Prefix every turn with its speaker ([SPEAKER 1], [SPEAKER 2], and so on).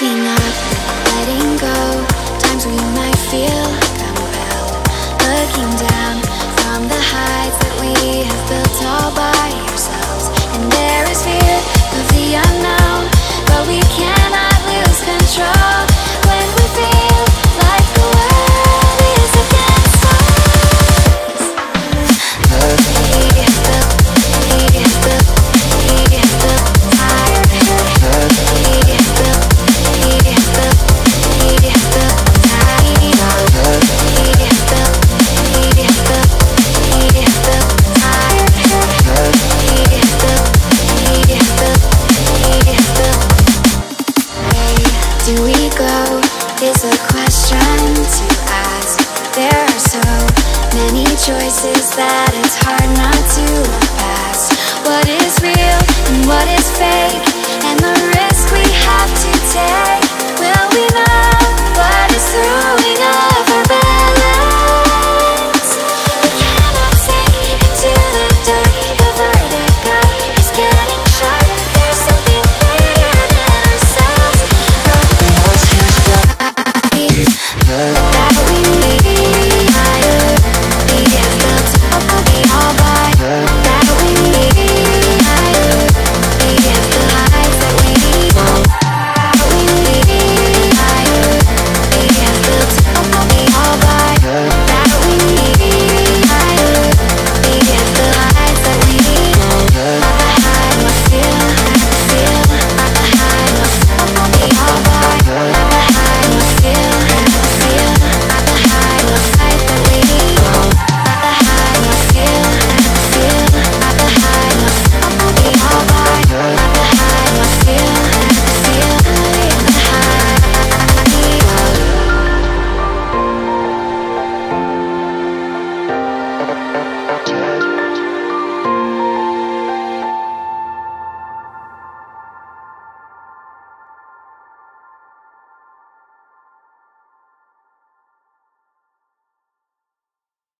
[SPEAKER 1] giving up. is a question to ask. There are so many choices that it's hard not to pass. What is real and what is fake, and the risk we have to take.